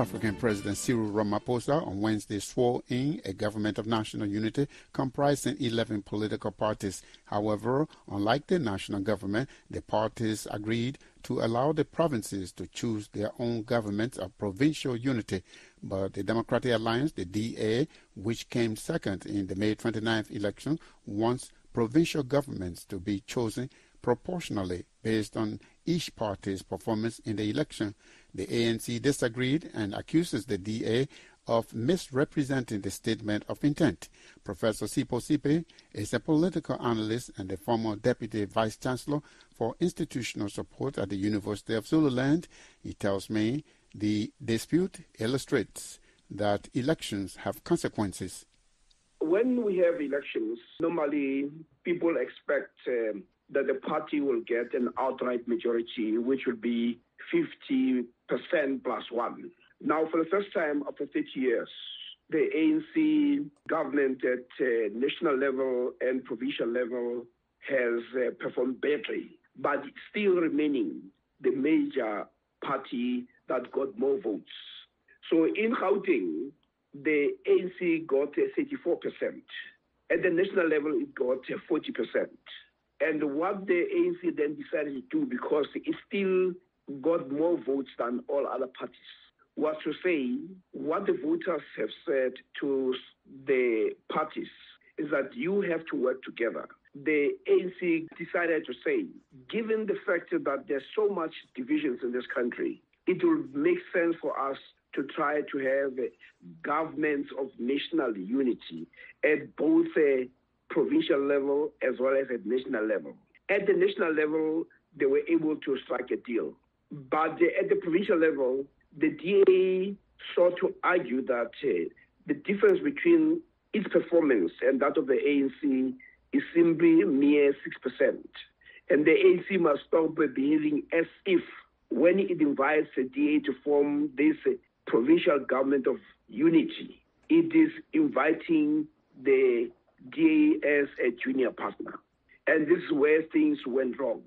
African President Cyril Ramaphosa on Wednesday swore in a government of national unity comprising 11 political parties. However, unlike the national government, the parties agreed to allow the provinces to choose their own government of provincial unity. But the Democratic Alliance, the DA, which came second in the May 29th election, wants provincial governments to be chosen proportionally based on each party's performance in the election. The ANC disagreed and accuses the DA of misrepresenting the statement of intent. Professor Sipho Seepe is a political analyst and a former deputy vice chancellor for institutional support at the University of Zululand. He tells me the dispute illustrates that elections have consequences. When we have elections, normally people expect um, that the party will get an outright majority, which would be 50% plus one. Now, for the first time after 30 years, the ANC government at uh, national level and provincial level has uh, performed badly, but still remaining the major party that got more votes. So in Gauteng, the ANC got uh, 34%. At the national level, it got 40%. And what the ANC then decided to do, because it still got more votes than all other parties, was to say what the voters have said to the parties is that you have to work together. The ANC decided to say, given the fact that there's so much divisions in this country, it will make sense for us to try to have governments of national unity at both uh, provincial level as well as at national level. At the national level, they were able to strike a deal. But at the provincial level, the DA sought to argue that uh, the difference between its performance and that of the ANC is simply mere 6%. And the ANC must stop behaving as if when it invites the DA to form this uh, provincial government of unity, it is inviting the DA as a junior partner. And this is where things went wrong.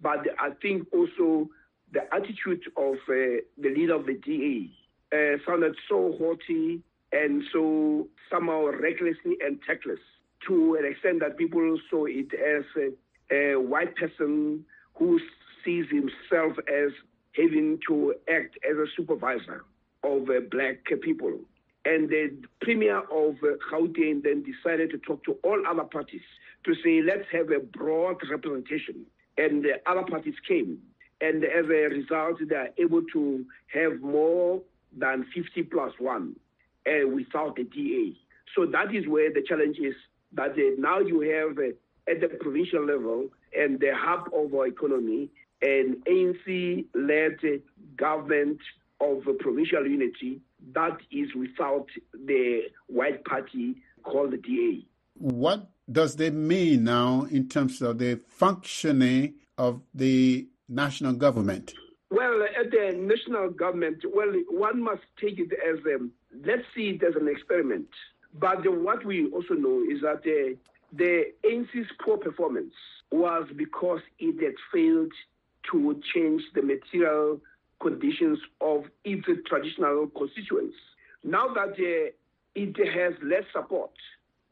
But I think also the attitude of uh, the leader of the DA uh, sounded so haughty and so somehow recklessly and tactless to an extent that people saw it as a, a white person who sees himself as having to act as a supervisor of uh, black people. And the premier of uh, Gauteng then decided to talk to all other parties to say, let's have a broad representation. And the other parties came. And as a result, they are able to have more than 50 plus one uh, without the DA. So that is where the challenge is that uh, now you have uh, at the provincial level and the hub of our economy an ANC led government of provincial unity that is without the white party called the DA. What does that mean now in terms of the functioning of the national government? Well, at the national government, well, one must take it as a, um, let's see it as an experiment. But what we also know is that the, the ANC's poor performance was because it had failed to change the material conditions of its traditional constituents. Now that uh, it has less support,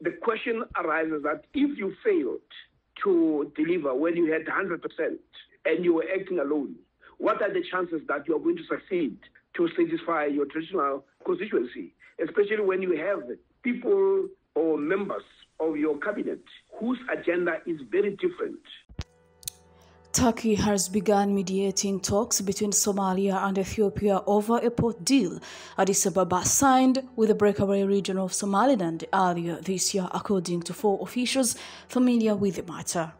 the question arises that if you failed to deliver when you had 100% and you were acting alone, what are the chances that you are going to succeed to satisfy your traditional constituency, especially when you have people or members of your cabinet whose agenda is very different Turkey has begun mediating talks between Somalia and Ethiopia over a port deal Addis Ababa signed with the breakaway region of Somaliland earlier this year, according to four officials familiar with the matter.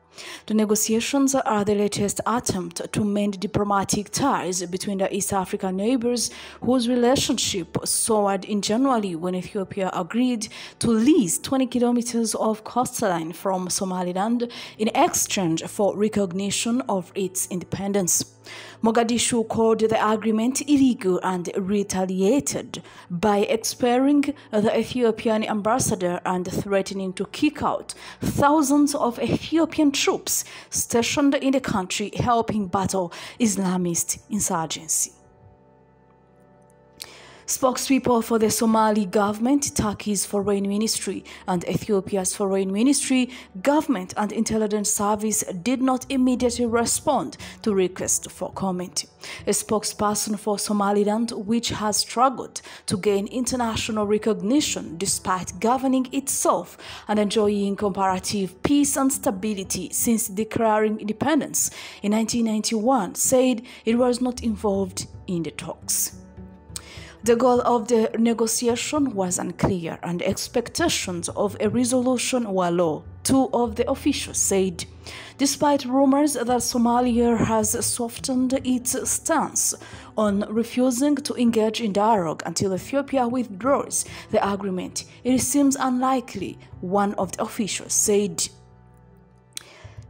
The negotiations are the latest attempt to mend diplomatic ties between the East African neighbors whose relationship soared in January when Ethiopia agreed to lease 20 kilometers of coastline from Somaliland in exchange for recognition of its independence. Mogadishu called the agreement illegal and retaliated by expelling the Ethiopian ambassador and threatening to kick out thousands of Ethiopian troops stationed in the country helping battle Islamist insurgency. Spokespeople for the Somali government, Turkey's foreign ministry, and Ethiopia's foreign ministry, government, and intelligence service did not immediately respond to requests for comment. A spokesperson for Somaliland, which has struggled to gain international recognition despite governing itself and enjoying comparative peace and stability since declaring independence in 1991, said it was not involved in the talks. The goal of the negotiation was unclear, and expectations of a resolution were low, two of the officials said. Despite rumors that Somalia has softened its stance on refusing to engage in dialogue until Ethiopia withdraws the agreement, it seems unlikely, one of the officials said.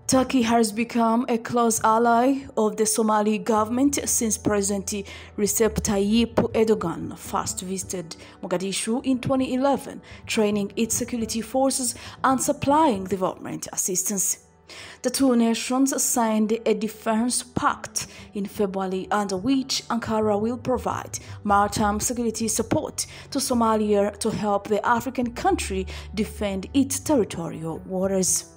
Turkey has become a close ally of the Somali government since President Recep Tayyip Erdogan first visited Mogadishu in 2011, training its security forces and supplying development assistance. The two nations signed a defense pact in February under which Ankara will provide maritime security support to Somalia to help the African country defend its territorial waters.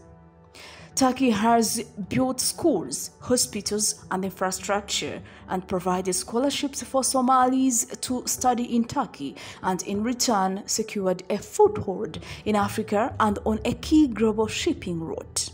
Turkey has built schools, hospitals, and infrastructure and provided scholarships for Somalis to study in Turkey and in return secured a foothold in Africa and on a key global shipping route.